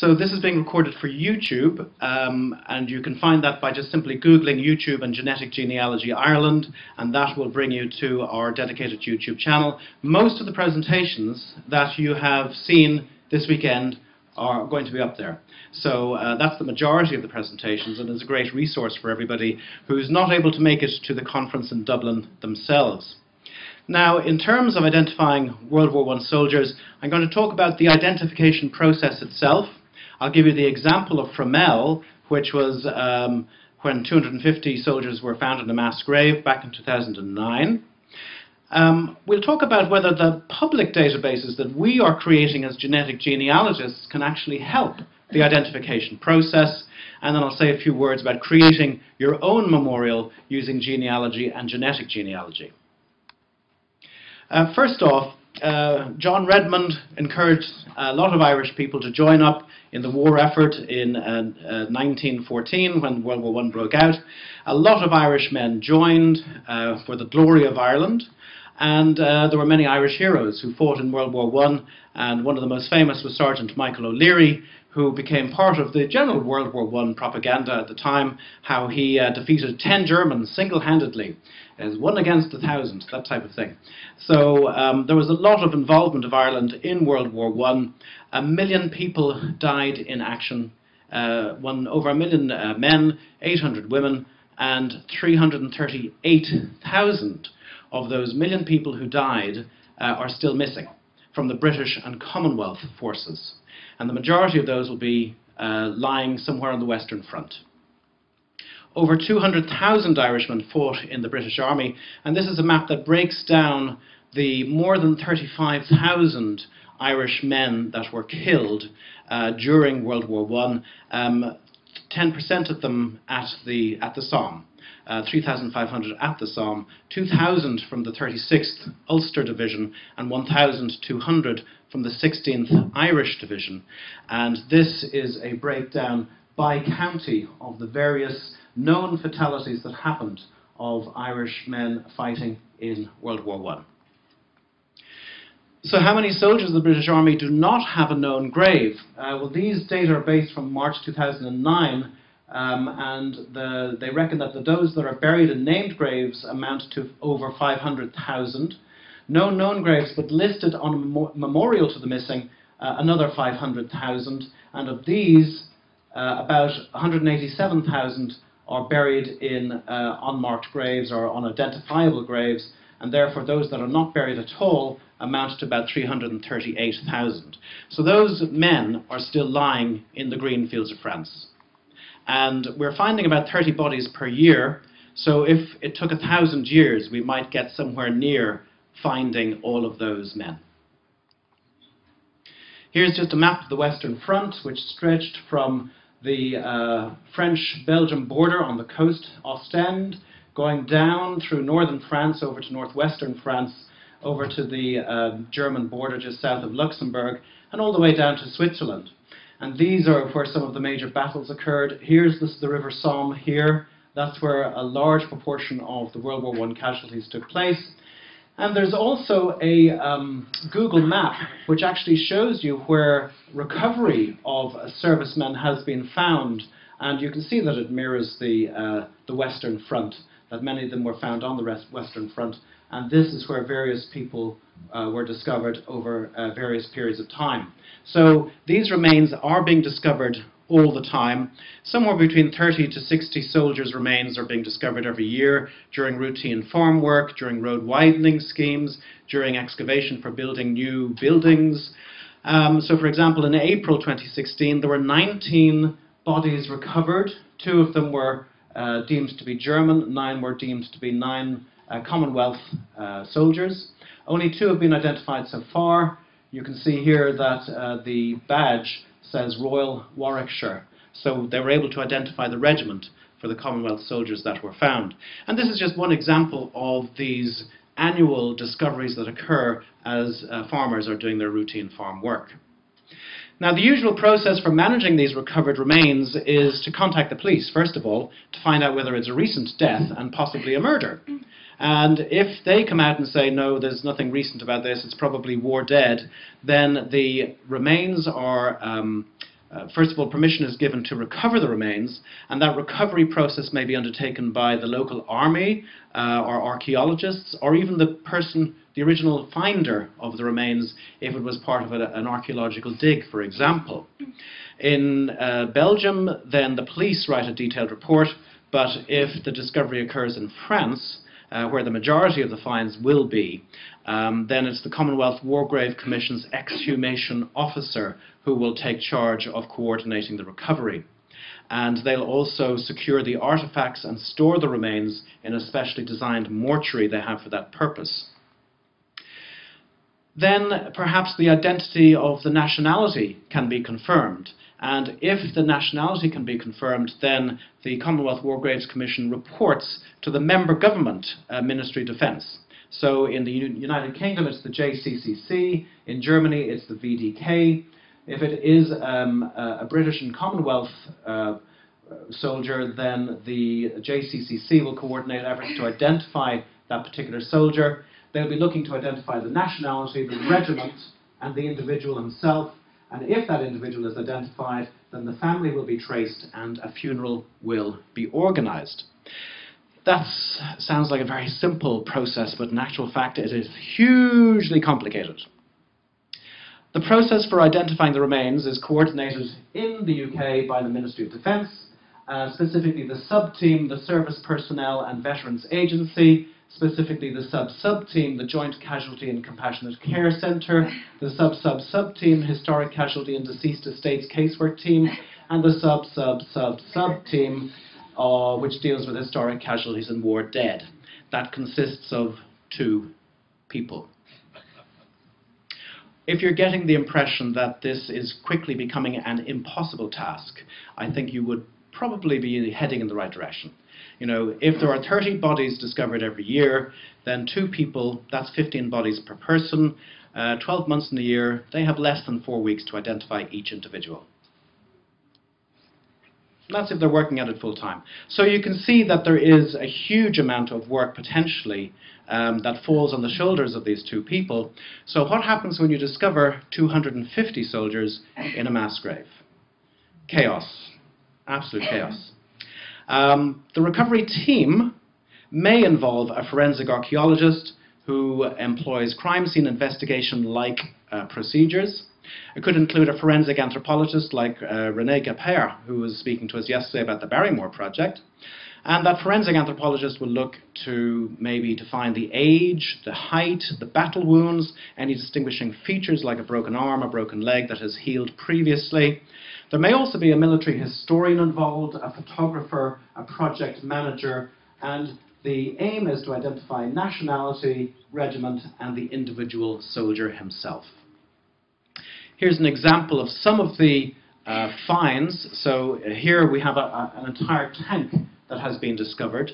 So this is being recorded for YouTube, um, and you can find that by just simply Googling YouTube and Genetic Genealogy Ireland, and that will bring you to our dedicated YouTube channel. Most of the presentations that you have seen this weekend are going to be up there. So uh, that's the majority of the presentations, and is a great resource for everybody who's not able to make it to the conference in Dublin themselves. Now, in terms of identifying World War I soldiers, I'm going to talk about the identification process itself. I'll give you the example of Fromelles, which was um, when 250 soldiers were found in a mass grave back in 2009. Um, we'll talk about whether the public databases that we are creating as genetic genealogists can actually help the identification process, and then I'll say a few words about creating your own memorial using genealogy and genetic genealogy. Uh, first off, uh, John Redmond encouraged a lot of Irish people to join up in the war effort in uh, 1914 uh, when World War I broke out. A lot of Irish men joined uh, for the glory of Ireland. And uh, there were many Irish heroes who fought in World War I, and one of the most famous was Sergeant Michael O'Leary, who became part of the general World War I propaganda at the time, how he defeated 10 Germans single-handedly, as one against a thousand, that type of thing. So um, there was a lot of involvement of Ireland in World War I. A million people died in action, uh, one, over a million uh, men, 800 women, and 338,000 of those million people who died uh, are still missing from the British and Commonwealth forces. And the majority of those will be uh, lying somewhere on the Western Front. Over 200,000 Irishmen fought in the British Army, and this is a map that breaks down the more than 35,000 Irish men that were killed uh, during World War I, um, 10% of them at the, at the Somme uh, 3,500 at the Somme, 2,000 from the 36th Ulster Division, and 1,200 from the 16th Irish Division. And this is a breakdown by county of the various known fatalities that happened of Irish men fighting in World War I. So how many soldiers of the British Army do not have a known grave? Uh, well, these data are based from March 2009, um, and the, they reckon that the, those that are buried in named graves amount to over 500,000. No known graves, but listed on a memorial to the missing, uh, another 500,000. And of these, uh, about 187,000 are buried in uh, unmarked graves or unidentifiable graves, and therefore those that are not buried at all amount to about 338,000. So those men are still lying in the green fields of France. And we're finding about 30 bodies per year. So if it took a thousand years, we might get somewhere near finding all of those men. Here's just a map of the Western Front, which stretched from the uh, French-Belgium border on the coast, Ostend, going down through northern France over to northwestern France, over to the uh, German border just south of Luxembourg, and all the way down to Switzerland. And these are where some of the major battles occurred. Here's this, the River Somme here. That's where a large proportion of the World War I casualties took place. And there's also a um, Google map which actually shows you where recovery of a servicemen has been found. And you can see that it mirrors the, uh, the Western Front, that many of them were found on the Western Front. And this is where various people uh, were discovered over uh, various periods of time. So these remains are being discovered all the time. Somewhere between 30 to 60 soldiers' remains are being discovered every year during routine farm work, during road widening schemes, during excavation for building new buildings. Um, so, for example, in April 2016, there were 19 bodies recovered. Two of them were uh, deemed to be German, nine were deemed to be nine uh, Commonwealth uh, soldiers. Only two have been identified so far. You can see here that uh, the badge says Royal Warwickshire. So they were able to identify the regiment for the Commonwealth soldiers that were found. And this is just one example of these annual discoveries that occur as uh, farmers are doing their routine farm work. Now, the usual process for managing these recovered remains is to contact the police, first of all, to find out whether it's a recent death and possibly a murder. And if they come out and say, no, there's nothing recent about this, it's probably war dead, then the remains are um, uh, first of all, permission is given to recover the remains, and that recovery process may be undertaken by the local army uh, or archaeologists, or even the person, the original finder of the remains, if it was part of a, an archaeological dig, for example. In uh, Belgium, then the police write a detailed report, but if the discovery occurs in France, uh, where the majority of the finds will be, um, then it's the Commonwealth War Grave Commission's exhumation officer who will take charge of coordinating the recovery. And they'll also secure the artifacts and store the remains in a specially designed mortuary they have for that purpose. Then perhaps the identity of the nationality can be confirmed. And if the nationality can be confirmed, then the Commonwealth War Graves Commission reports to the member government uh, Ministry of Defence. So in the United Kingdom, it's the JCCC. In Germany, it's the VDK. If it is um, a British and Commonwealth uh, soldier, then the JCCC will coordinate efforts to identify that particular soldier. They'll be looking to identify the nationality, the regiment, and the individual himself. And if that individual is identified, then the family will be traced and a funeral will be organized. That sounds like a very simple process, but in actual fact, it is hugely complicated. The process for identifying the remains is coordinated in the UK by the Ministry of Defence, uh, specifically the sub-team, the Service Personnel and Veterans Agency, specifically the sub-sub-team, the Joint Casualty and Compassionate Care Centre, the sub-sub-sub-team, Historic Casualty and Deceased Estates Casework Team, and the sub-sub-sub-sub-team, uh, which deals with historic casualties and war dead. That consists of two people. If you're getting the impression that this is quickly becoming an impossible task, I think you would probably be heading in the right direction. You know, if there are 30 bodies discovered every year, then two people, that's 15 bodies per person, uh, 12 months in a year, they have less than four weeks to identify each individual. That's if they're working at it full time. So you can see that there is a huge amount of work potentially um, that falls on the shoulders of these two people. So what happens when you discover 250 soldiers in a mass grave? Chaos. Absolute chaos. Um, the recovery team may involve a forensic archaeologist who employs crime scene investigation-like uh, procedures. It could include a forensic anthropologist like uh, Gapère, who was speaking to us yesterday about the Barrymore project. And that forensic anthropologist will look to maybe define the age, the height, the battle wounds, any distinguishing features like a broken arm, a broken leg that has healed previously. There may also be a military historian involved, a photographer, a project manager, and the aim is to identify nationality, regiment, and the individual soldier himself. Here's an example of some of the uh, finds. So uh, here we have a, a, an entire tank that has been discovered.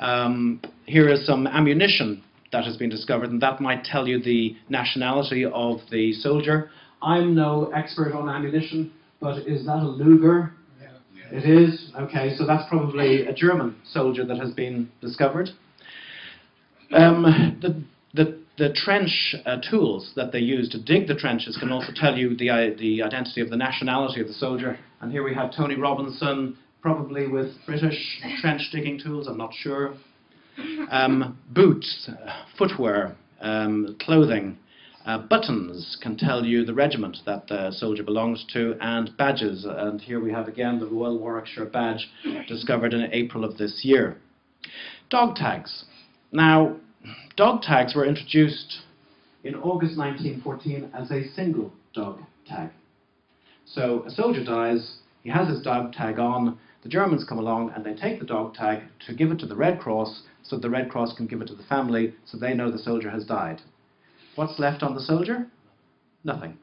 Um, here is some ammunition that has been discovered, and that might tell you the nationality of the soldier. I'm no expert on ammunition, but is that a Luger? Yeah. It is? Okay, so that's probably a German soldier that has been discovered. Um, the, the the trench uh, tools that they use to dig the trenches can also tell you the, uh, the identity of the nationality of the soldier. And here we have Tony Robinson, probably with British trench digging tools, I'm not sure. Um, boots, uh, footwear, um, clothing, uh, buttons can tell you the regiment that the soldier belongs to, and badges. And here we have again the Royal Warwickshire badge discovered in April of this year. Dog tags. Now, Dog tags were introduced in August 1914 as a single dog tag. So a soldier dies, he has his dog tag on, the Germans come along and they take the dog tag to give it to the Red Cross so the Red Cross can give it to the family so they know the soldier has died. What's left on the soldier? Nothing.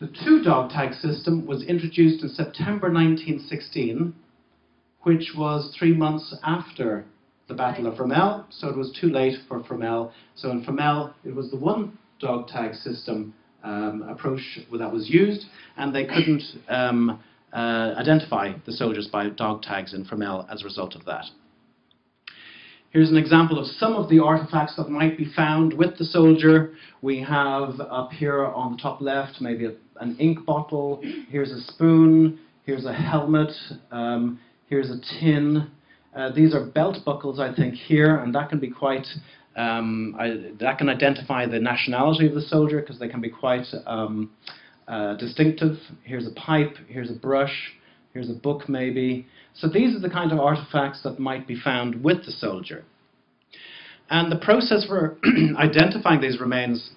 The two dog tag system was introduced in September 1916, which was three months after the Battle of Fromelles, so it was too late for Fromelles. So in Fromelles, it was the one dog tag system um, approach that was used, and they couldn't um, uh, identify the soldiers by dog tags in Fromelles as a result of that. Here's an example of some of the artifacts that might be found with the soldier. We have up here on the top left maybe a, an ink bottle. Here's a spoon. Here's a helmet. Um, here's a tin. Uh, these are belt buckles, I think, here, and that can be quite. Um, I, that can identify the nationality of the soldier because they can be quite um, uh, distinctive. Here's a pipe. Here's a brush. Here's a book, maybe. So these are the kind of artifacts that might be found with the soldier. And the process for identifying these remains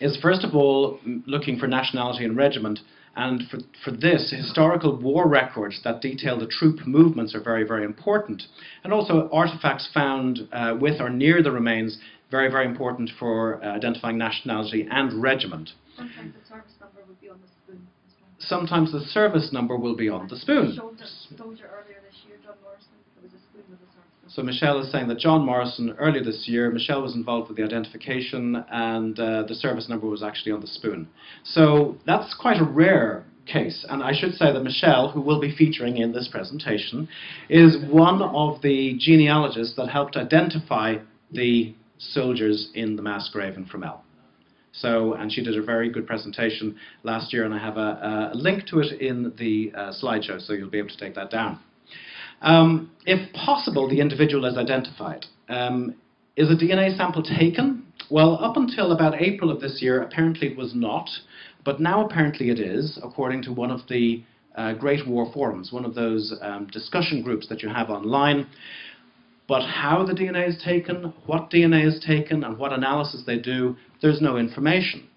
is first of all looking for nationality and regiment. And for, for this, historical war records that detail the troop movements are very, very important. And also artifacts found uh, with or near the remains, very, very important for uh, identifying nationality and regiment. Sometimes the service number would be on the spoon as well. Sometimes the service number will be on the spoon. Soldier, soldier earlier this year, John Morrison, there was a spoon with a service number. So Michelle is saying that John Morrison, earlier this year, Michelle was involved with the identification and uh, the service number was actually on the spoon. So that's quite a rare case. And I should say that Michelle, who will be featuring in this presentation, is one of the genealogists that helped identify the soldiers in the mass grave in Fromelles. So, and she did a very good presentation last year, and I have a, a link to it in the uh, slideshow, so you'll be able to take that down. Um, if possible, the individual is identified. Um, is a DNA sample taken? Well, up until about April of this year, apparently it was not, but now apparently it is, according to one of the uh, Great War forums, one of those um, discussion groups that you have online. But how the DNA is taken, what DNA is taken, and what analysis they do, there's no information.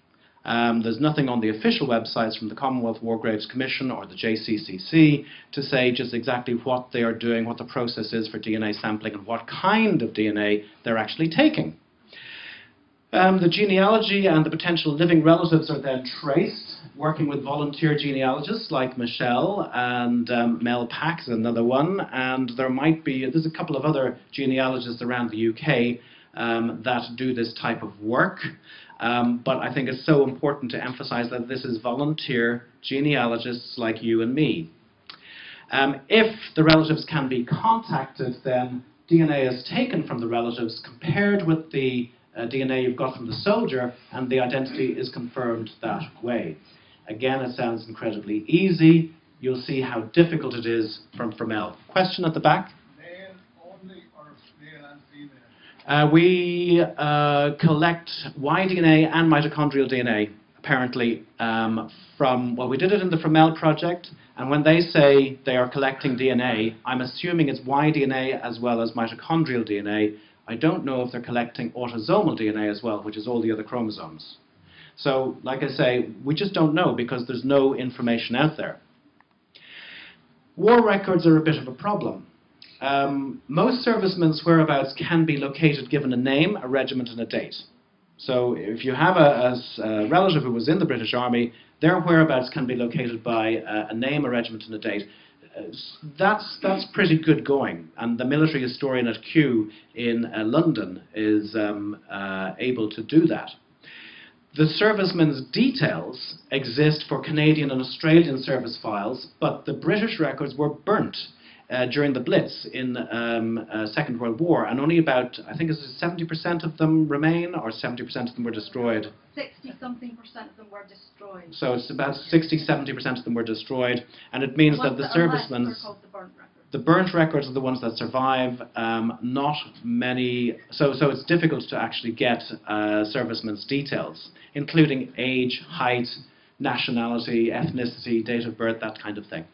Um, there's nothing on the official websites from the Commonwealth War Graves Commission or the JCCC to say just exactly what they are doing, what the process is for DNA sampling, and what kind of DNA they're actually taking. Um, the genealogy and the potential living relatives are then traced, working with volunteer genealogists like Michelle and um, Mel is another one, and there might be, there's a couple of other genealogists around the UK um, that do this type of work. Um, but I think it's so important to emphasize that this is volunteer genealogists like you and me. Um, if the relatives can be contacted, then DNA is taken from the relatives, compared with the uh, DNA you've got from the soldier, and the identity is confirmed that way. Again, it sounds incredibly easy. You'll see how difficult it is from Fromelles. Question at the back? Uh, we uh, collect Y-DNA and mitochondrial DNA, apparently, um, from, well, we did it in the Fromelles project, and when they say they are collecting DNA, I'm assuming it's Y-DNA as well as mitochondrial DNA. I don't know if they're collecting autosomal DNA as well, which is all the other chromosomes. So, like I say, we just don't know because there's no information out there. War records are a bit of a problem. Um, most servicemen's whereabouts can be located given a name, a regiment, and a date. So if you have a, a, relative who was in the British Army, their whereabouts can be located by a, a name, a regiment, and a date. That's, that's pretty good going. And the military historian at Kew in uh, London is um, uh, able to do that. The servicemen's details exist for Canadian and Australian service files, but the British records were burnt uh, during the Blitz in um, uh, Second World War, and only about, I think it's 70% of them remain, or 70% of them were destroyed. 60 something percent of them were destroyed. So it's about 60, 70% of them were destroyed, and it means that the servicemen, the burnt records. The burnt records are the ones that survive. Um, not many, so so it's difficult to actually get uh, servicemen's details, including age, height, nationality, ethnicity, date of birth, that kind of thing.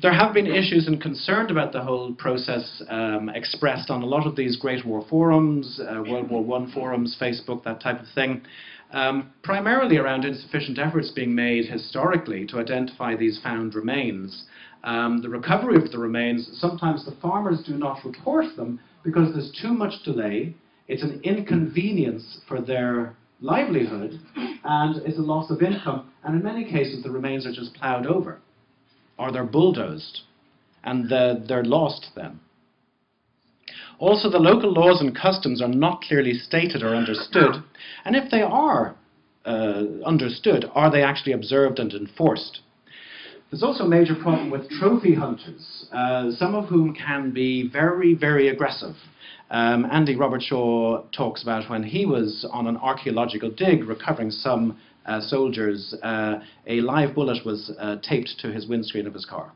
There have been issues and concern about the whole process um, expressed on a lot of these Great War forums, uh, World War I forums, Facebook, that type of thing, um, primarily around insufficient efforts being made historically to identify these found remains. Um, the recovery of the remains, sometimes the farmers do not report them because there's too much delay, it's an inconvenience for their livelihood, and it's a loss of income, and in many cases the remains are just ploughed over or they're bulldozed, and they're lost then. Also, the local laws and customs are not clearly stated or understood, and if they are uh, understood, are they actually observed and enforced? There's also a major problem with trophy hunters, uh, some of whom can be very, very aggressive Um, Andy Robertshaw talks about when he was on an archaeological dig recovering some soldiers, uh, a live bullet was uh, taped to his windscreen of his car.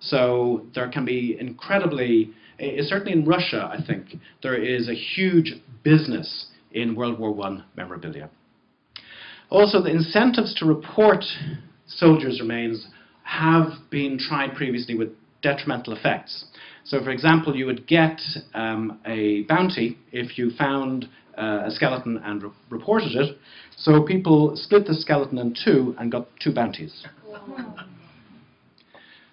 So there can be incredibly, certainly in Russia, I think, there is a huge business in World War I memorabilia. Also, the incentives to report soldiers' remains have been tried previously with detrimental effects. So, for example, you would get um, a bounty if you found uh, a skeleton and re reported it. So people split the skeleton in two and got two bounties.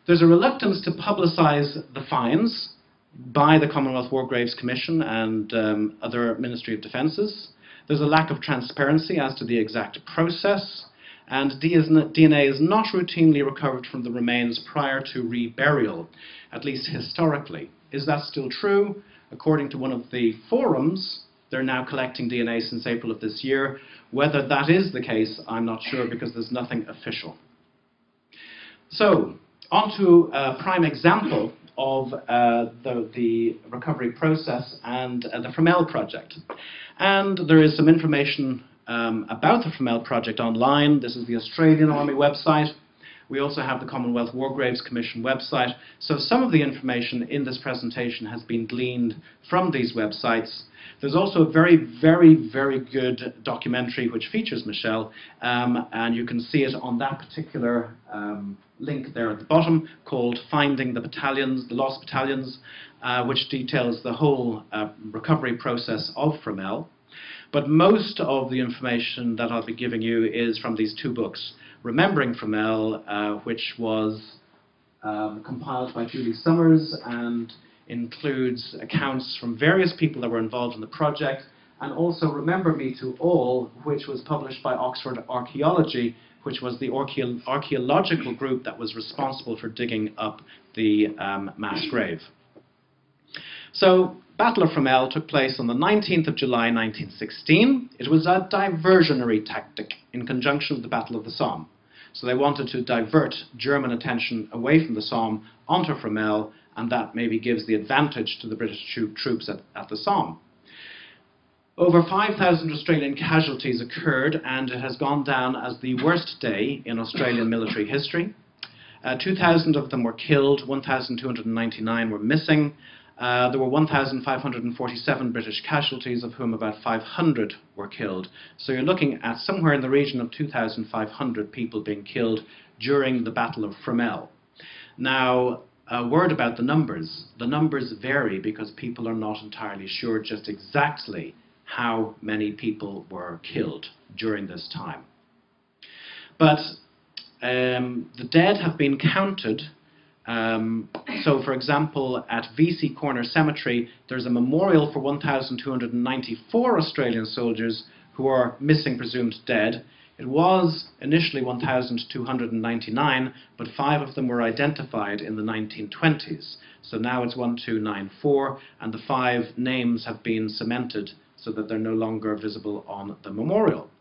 There's a reluctance to publicise the finds by the Commonwealth War Graves Commission and um, other Ministry of Defences. There's a lack of transparency as to the exact process, and DNA is not routinely recovered from the remains prior to reburial, at least historically. Is that still true? According to one of the forums, they're now collecting DNA since April of this year. Whether that is the case, I'm not sure because there's nothing official. So, on to a prime example of uh, the, the, recovery process and uh, the Fromelles project. And there is some information um, about the Fromelles project online. This is the Australian Army website. We also have the Commonwealth War Graves Commission website. So some of the information in this presentation has been gleaned from these websites. There's also a very, very, very good documentary which features Michelle, um, and you can see it on that particular um, link there at the bottom called Finding the Battalions, the Lost Battalions, uh, which details the whole uh, recovery process of Fromelles. But most of the information that I'll be giving you is from these two books. Remembering Fromelles, uh, which was um, compiled by Julie Summers and includes accounts from various people that were involved in the project, and also Remember Me to All, which was published by Oxford Archaeology, which was the archaeological group that was responsible for digging up the um, mass grave. So, Battle of Fromelles took place on the 19th of July 1916. It was a diversionary tactic in conjunction with the Battle of the Somme. So they wanted to divert German attention away from the Somme onto Fromelles and that maybe gives the advantage to the British troops at, at the Somme. Over 5,000 Australian casualties occurred, and it has gone down as the worst day in Australian military history. Uh, 2,000 of them were killed, 1,299 were missing. Uh, there were 1,547 British casualties, of whom about 500 were killed. So you're looking at somewhere in the region of 2,500 people being killed during the Battle of Fromelles. Now, a word about the numbers. The numbers vary because people are not entirely sure just exactly how many people were killed during this time. But um, the dead have been counted. Um, so, for example, at VC Corner Cemetery, there's a memorial for 1,294 Australian soldiers who are missing, presumed dead, it was initially 1,299, but five of them were identified in the 1920s. So now it's 1294, and the five names have been cemented so that they're no longer visible on the memorial.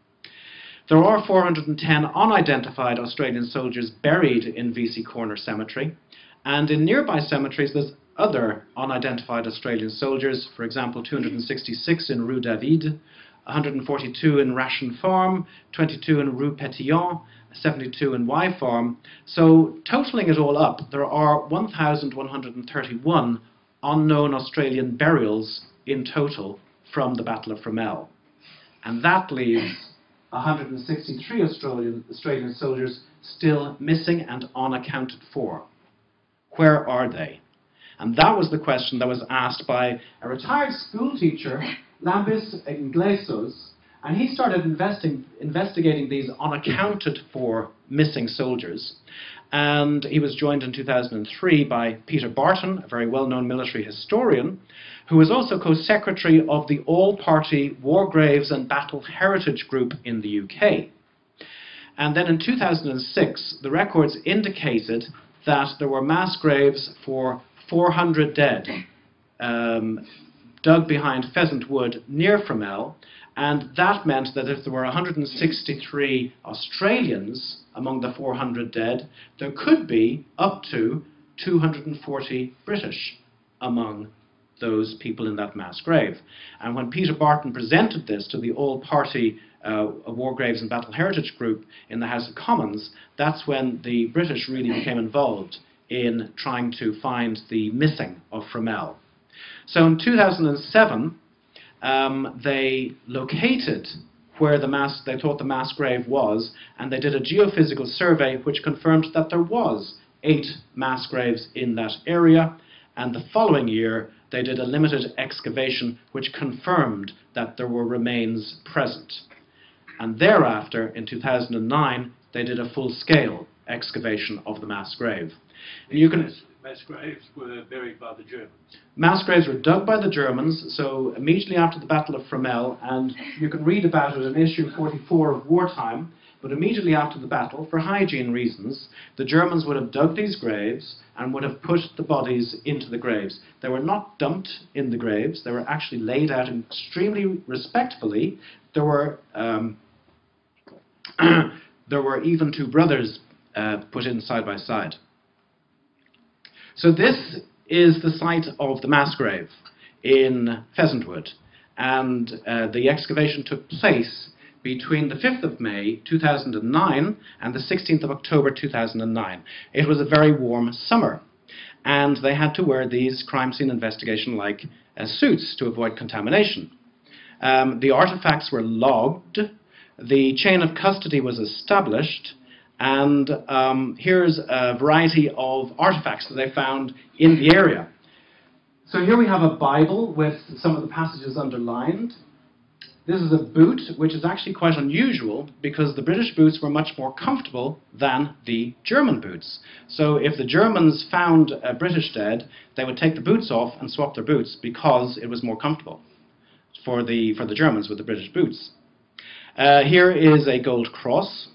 There are 410 unidentified Australian soldiers buried in VC Corner Cemetery, and in nearby cemeteries there's other unidentified Australian soldiers, for example 266 in Rue David, 142 in Ration Farm, 22 in Rue Petillon, 72 in Y Farm. So totaling it all up, there are 1,131 unknown Australian burials in total from the Battle of Fromelles. And that leaves 163 Australian, Australian soldiers still missing and unaccounted for. Where are they? And that was the question that was asked by a retired school teacher Lambis Englezos, and he started investigating these unaccounted for missing soldiers. And he was joined in 2003 by Peter Barton, a very well known military historian, who was also co secretary of the All Party War Graves and Battle Heritage Group in the UK. And then in 2006, the records indicated that there were mass graves for 400 dead. Um, dug behind Pheasant Wood near Fromelles, and that meant that if there were 163 Australians among the 400 dead, there could be up to 240 British among those people in that mass grave. And when Peter Barton presented this to the all party uh, War Graves and Battle Heritage group in the House of Commons, that's when the British really became involved in trying to find the missing of Fromelles. So in 2007, um, they located where the mass, they thought the mass grave was, and they did a geophysical survey which confirmed that there was eight mass graves in that area. And the following year, they did a limited excavation which confirmed that there were remains present. And thereafter, in 2009, they did a full-scale excavation of the mass grave. And you can mass graves were buried by the Germans. Mass graves were dug by the Germans, so immediately after the Battle of Fromelles, and you can read about it in issue 44 of Wartime, but immediately after the battle, for hygiene reasons, the Germans would have dug these graves and would have put the bodies into the graves. They were not dumped in the graves, they were actually laid out extremely respectfully. There were, um, there were even two brothers uh, put in side by side. So this is the site of the mass grave in Pheasantwood, and uh, the excavation took place between the 5th of May 2009 and the 16th of October 2009. It was a very warm summer, and they had to wear these crime scene investigation-like uh, suits to avoid contamination. Um, the artifacts were logged, the chain of custody was established, and um, here's a variety of artifacts that they found in the area. So here we have a Bible with some of the passages underlined. This is a boot, which is actually quite unusual because the British boots were much more comfortable than the German boots. So if the Germans found a British dead, they would take the boots off and swap their boots because it was more comfortable for the, for the Germans with the British boots. Uh, here is a gold cross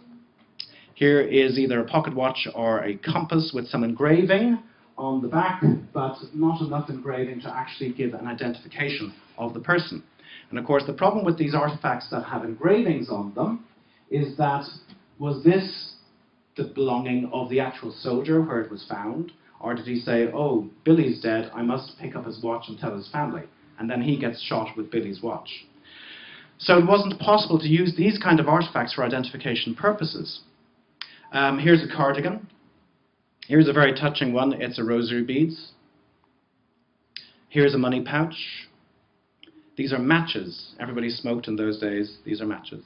here is either a pocket watch or a compass with some engraving on the back, but not enough engraving to actually give an identification of the person. And of course, the problem with these artifacts that have engravings on them is that was this the belonging of the actual soldier where it was found? Or did he say, oh, Billy's dead, I must pick up his watch and tell his family? And then he gets shot with Billy's watch. So it wasn't possible to use these kind of artifacts for identification purposes. Um, here's a cardigan. Here's a very touching one. It's a rosary beads. Here's a money pouch. These are matches. Everybody smoked in those days. These are matches.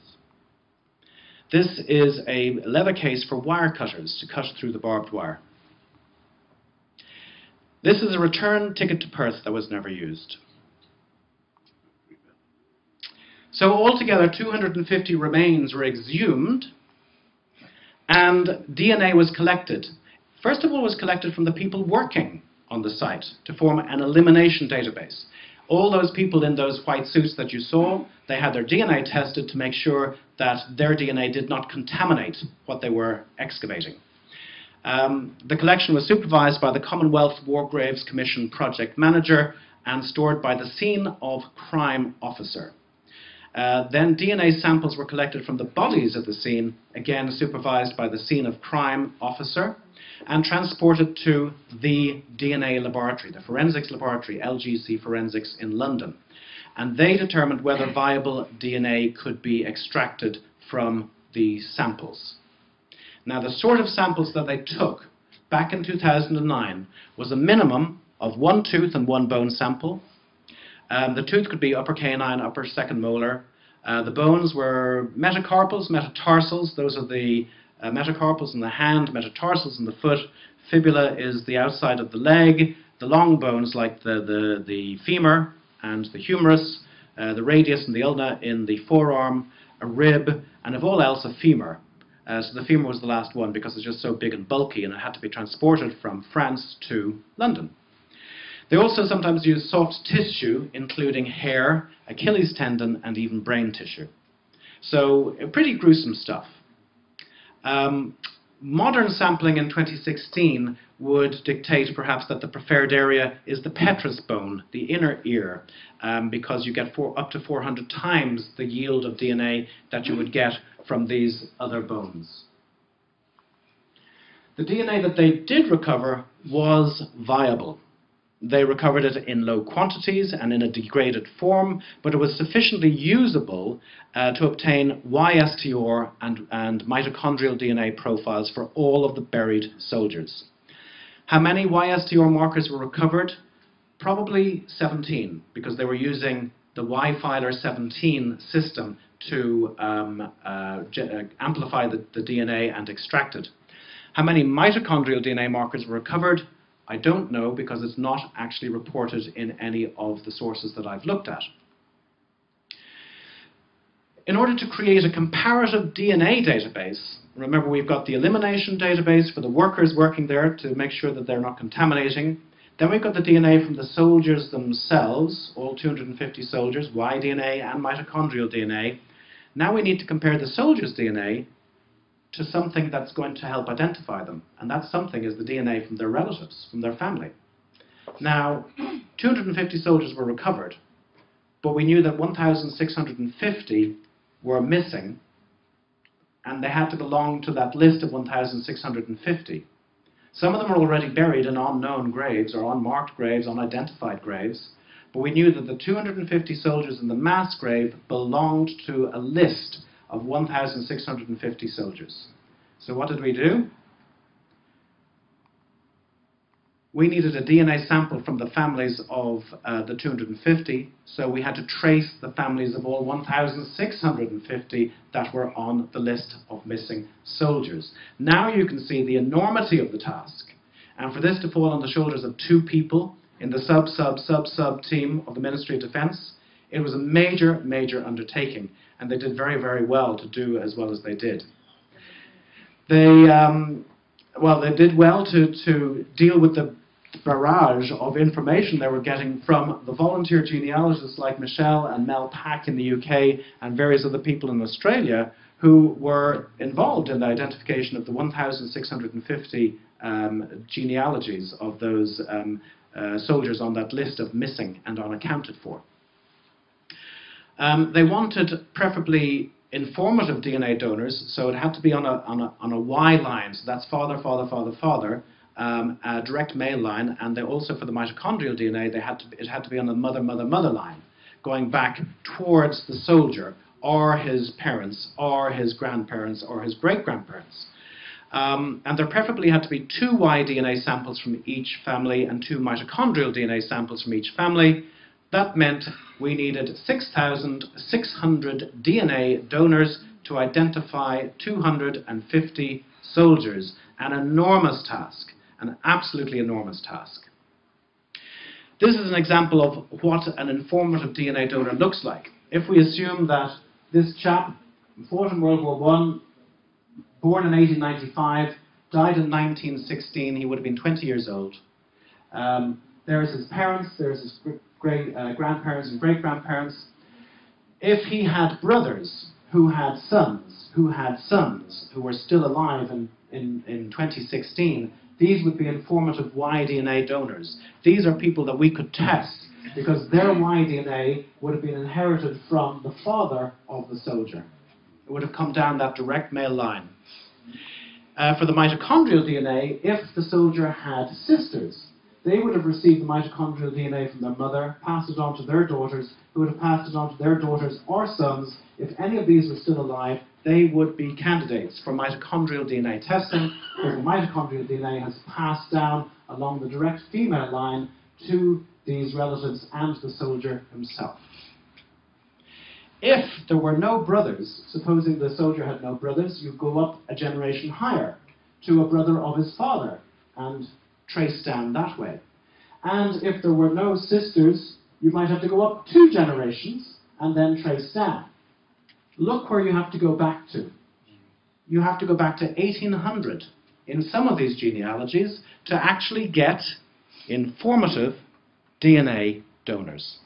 This is a leather case for wire cutters to cut through the barbed wire. This is a return ticket to Perth that was never used. So altogether, 250 remains were exhumed and DNA was collected. First of all, was collected from the people working on the site to form an elimination database. All those people in those white suits that you saw, they had their DNA tested to make sure that their DNA did not contaminate what they were excavating. Um, the collection was supervised by the Commonwealth War Graves Commission project manager and stored by the scene of crime officer. Uh, then DNA samples were collected from the bodies at the scene, again supervised by the scene of crime officer, and transported to the DNA laboratory, the forensics laboratory, LGC Forensics in London. And they determined whether viable DNA could be extracted from the samples. Now, the sort of samples that they took back in 2009 was a minimum of one tooth and one bone sample, um, the tooth could be upper canine, upper second molar. Uh, the bones were metacarpals, metatarsals. Those are the uh, metacarpals in the hand, metatarsals in the foot. Fibula is the outside of the leg. The long bones, like the, the, the femur and the humerus, uh, the radius and the ulna in the forearm, a rib, and of all else, a femur. Uh, so the femur was the last one because it's just so big and bulky and it had to be transported from France to London. They also sometimes use soft tissue, including hair, Achilles tendon, and even brain tissue. So pretty gruesome stuff. Um, modern sampling in 2016 would dictate perhaps that the preferred area is the petrous bone, the inner ear, um, because you get four, up to 400 times the yield of DNA that you would get from these other bones. The DNA that they did recover was viable. They recovered it in low quantities and in a degraded form, but it was sufficiently usable uh, to obtain YSTR and, and mitochondrial DNA profiles for all of the buried soldiers. How many YSTR markers were recovered? Probably 17, because they were using the Y-Filer 17 system to um, uh, uh, amplify the, the DNA and extract it. How many mitochondrial DNA markers were recovered? I don't know because it's not actually reported in any of the sources that I've looked at. In order to create a comparative DNA database, remember we've got the elimination database for the workers working there to make sure that they're not contaminating. Then we've got the DNA from the soldiers themselves, all 250 soldiers, Y DNA and mitochondrial DNA. Now we need to compare the soldiers' DNA to something that's going to help identify them. And that something is the DNA from their relatives, from their family. Now, 250 soldiers were recovered, but we knew that 1,650 were missing, and they had to belong to that list of 1,650. Some of them were already buried in unknown graves or unmarked graves, unidentified graves, but we knew that the 250 soldiers in the mass grave belonged to a list of 1,650 soldiers. So what did we do? We needed a DNA sample from the families of uh, the 250, so we had to trace the families of all 1,650 that were on the list of missing soldiers. Now you can see the enormity of the task. And for this to fall on the shoulders of two people in the sub, sub, sub, sub team of the Ministry of Defence, it was a major, major undertaking and they did very, very well to do as well as they did. They, um, well, they did well to, to deal with the barrage of information they were getting from the volunteer genealogists like Michelle and Mel Pack in the UK and various other people in Australia who were involved in the identification of the 1,650 um, genealogies of those um, uh, soldiers on that list of missing and unaccounted for. Um, they wanted preferably informative DNA donors, so it had to be on a, on a, on a Y line, so that's father, father, father, father, um, a direct male line, and they also for the mitochondrial DNA, they had to, it had to be on the mother, mother, mother line, going back towards the soldier, or his parents, or his grandparents, or his great-grandparents. Um, and there preferably had to be two Y DNA samples from each family and two mitochondrial DNA samples from each family. That meant we needed 6,600 DNA donors to identify 250 soldiers. An enormous task, an absolutely enormous task. This is an example of what an informative DNA donor looks like. If we assume that this chap fought in World War I, born in 1895, died in 1916, he would have been 20 years old. Um, there's his parents, there's his great uh, grandparents and great grandparents, if he had brothers who had sons, who had sons who were still alive in, in, in 2016, these would be informative Y-DNA donors. These are people that we could test because their Y-DNA would have been inherited from the father of the soldier. It would have come down that direct male line. Uh, for the mitochondrial DNA, if the soldier had sisters, they would have received the mitochondrial DNA from their mother, passed it on to their daughters, who would have passed it on to their daughters or sons. If any of these were still alive, they would be candidates for mitochondrial DNA testing, because the mitochondrial DNA has passed down along the direct female line to these relatives and the soldier himself. If there were no brothers, supposing the soldier had no brothers, you go up a generation higher to a brother of his father, and trace down that way. And if there were no sisters, you might have to go up two generations and then trace down. Look where you have to go back to. You have to go back to 1800 in some of these genealogies to actually get informative DNA donors.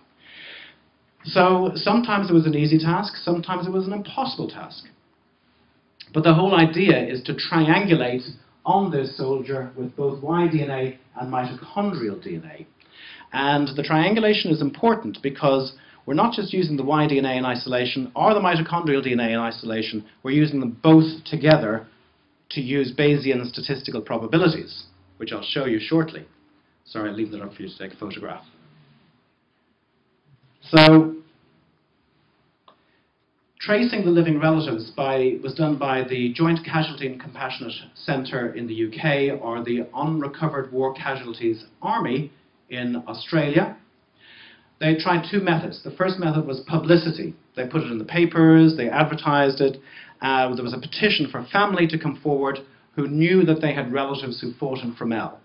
So sometimes it was an easy task, sometimes it was an impossible task. But the whole idea is to triangulate on this soldier with both Y-DNA and mitochondrial DNA. And the triangulation is important because we're not just using the Y-DNA in isolation or the mitochondrial DNA in isolation, we're using them both together to use Bayesian statistical probabilities, which I'll show you shortly. Sorry, I'll leave that up for you to take a photograph. So, tracing the living relatives by, was done by the Joint Casualty and Compassionate Centre in the UK or the Unrecovered War Casualties Army in Australia. They tried two methods. The first method was publicity. They put it in the papers, they advertised it. Uh, there was a petition for family to come forward who knew that they had relatives who fought in Fromelles.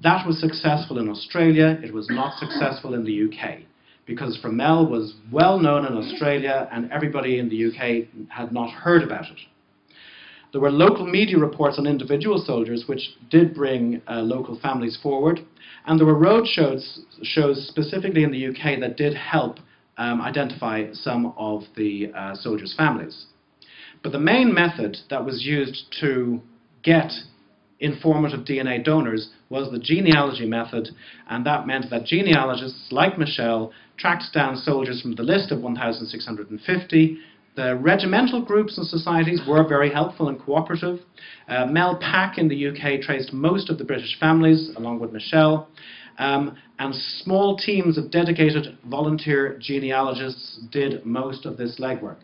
That was successful in Australia, it was not successful in the UK because Fromelles was well known in Australia and everybody in the UK had not heard about it. There were local media reports on individual soldiers which did bring uh, local families forward, and there were road shows, shows specifically in the UK that did help um, identify some of the uh, soldiers' families. But the main method that was used to get informative DNA donors was the genealogy method, and that meant that genealogists like Michelle tracked down soldiers from the list of 1,650. The regimental groups and societies were very helpful and cooperative. Uh, Mel Pack in the UK traced most of the British families, along with Michelle. Um, and small teams of dedicated volunteer genealogists did most of this legwork.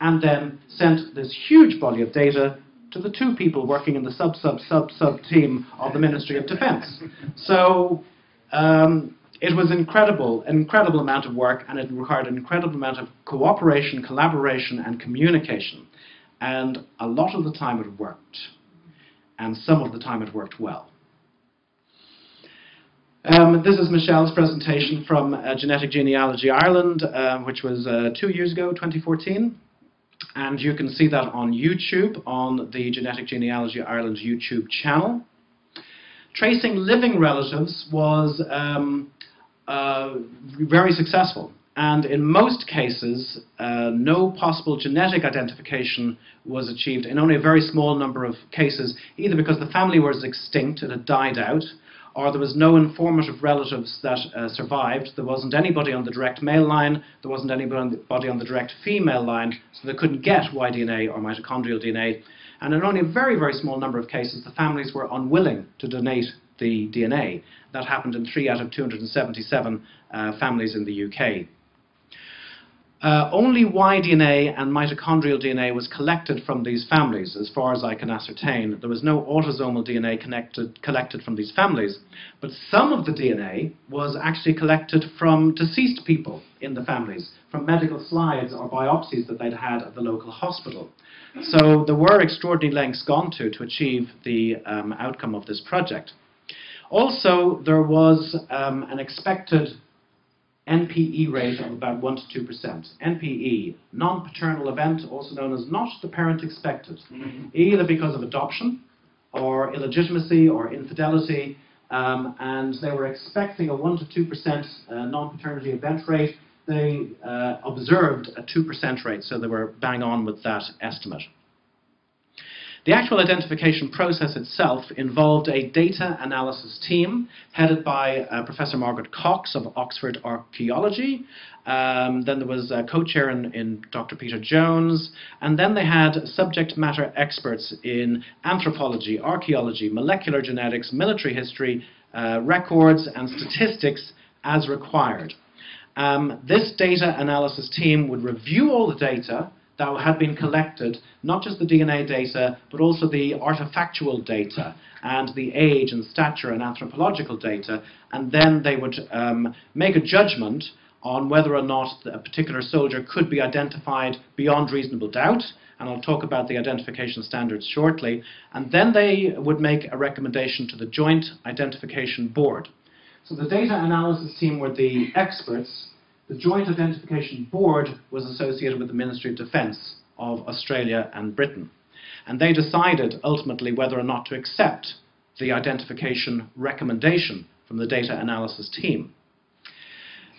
And then sent this huge body of data to the two people working in the sub sub sub sub team of the Ministry of Defence. So um, it was incredible, an incredible amount of work, and it required an incredible amount of cooperation, collaboration, and communication. And a lot of the time it worked, and some of the time it worked well. Um, this is Michelle's presentation from uh, Genetic Genealogy Ireland, uh, which was uh, two years ago, 2014. And you can see that on YouTube, on the Genetic Genealogy Ireland YouTube channel. Tracing living relatives was um, uh, very successful. And in most cases, uh, no possible genetic identification was achieved in only a very small number of cases, either because the family was extinct, it had died out, or there was no informative relatives that uh, survived. There wasn't anybody on the direct male line, there wasn't anybody on the direct female line, so they couldn't get Y-DNA or mitochondrial DNA. And in only a very, very small number of cases, the families were unwilling to donate the DNA. That happened in 3 out of 277 uh, families in the UK. Uh, only Y-DNA and mitochondrial DNA was collected from these families, as far as I can ascertain. There was no autosomal DNA connected, collected from these families, but some of the DNA was actually collected from deceased people in the families, from medical slides or biopsies that they'd had at the local hospital. So there were extraordinary lengths gone to to achieve the um, outcome of this project. Also, there was um, an expected NPE rate of about 1 to 2%. NPE, non-paternal event, also known as not the parent expected, mm-hmm. either because of adoption or illegitimacy or infidelity, um, and they were expecting a 1 to 2% uh, non-paternity event rate. They uh, observed a 2% rate, so they were bang on with that estimate. The actual identification process itself involved a data analysis team headed by uh, Professor Margaret Cox of Oxford Archaeology. Um, then there was a co-chair in, in, Dr. Peter Jones. And then they had subject matter experts in anthropology, archaeology, molecular genetics, military history, uh, records, and statistics as required. Um, this data analysis team would review all the data, that had been collected, not just the DNA data, but also the artifactual data and the age and stature and anthropological data, and then they would um, make a judgment on whether or not a particular soldier could be identified beyond reasonable doubt, and I'll talk about the identification standards shortly, and then they would make a recommendation to the Joint Identification Board. So the data analysis team were the experts the Joint Identification Board was associated with the Ministry of Defence of Australia and Britain. And they decided ultimately whether or not to accept the identification recommendation from the data analysis team.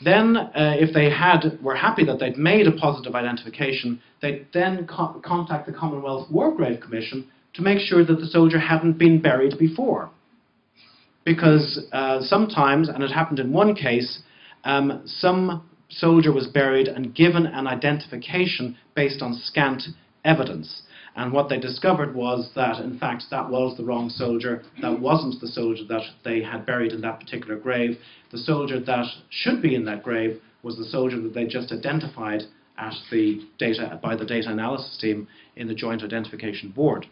Then, uh, if they had, were happy that they'd made a positive identification, they'd then co contact the Commonwealth War Grave Commission to make sure that the soldier hadn't been buried before. Because uh, sometimes, and it happened in one case, um, some soldier was buried and given an identification based on scant evidence. And what they discovered was that, in fact, that was the wrong soldier. That wasn't the soldier that they had buried in that particular grave. The soldier that should be in that grave was the soldier that they just identified at the data, by the data analysis team in the Joint Identification Board.